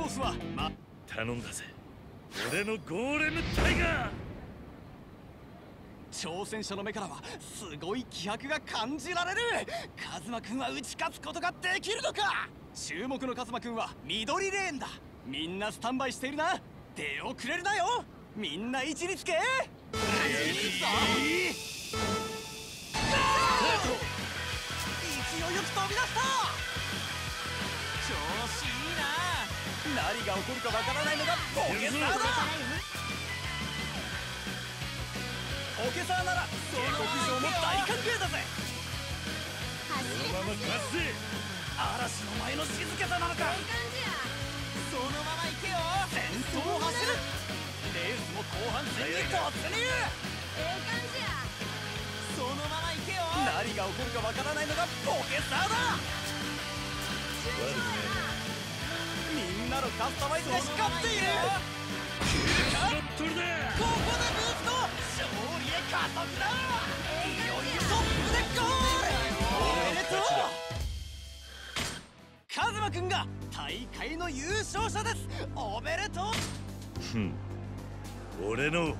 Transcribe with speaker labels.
Speaker 1: コースはま
Speaker 2: 頼んだぜ。俺のゴーレムタイガー。
Speaker 1: 挑戦者の目からはすごい気迫が感じられる。カズマくんは打ち勝つことができるのか。注目のカズマくんは緑レーンだ。みんなスタンバイしているな。出遅れるなよ。みんな位置につけ位置何が起こるかわからないのがポケサーだポケサーなら帝国上も大歓迎だぜ。
Speaker 2: このまま
Speaker 1: 嵐の前の静けさなのか。そのまま行けよ。先頭を走る。レースも後半戦に突入。そのまま行けよ。何が起こるかわからないのがポケサーだのカスタマイズが光っているここでブースト勝利へ加速だいよいよトップでゴールおめでとうカズマくんが大会の優勝者ですおめでとう。
Speaker 2: ふん。俺の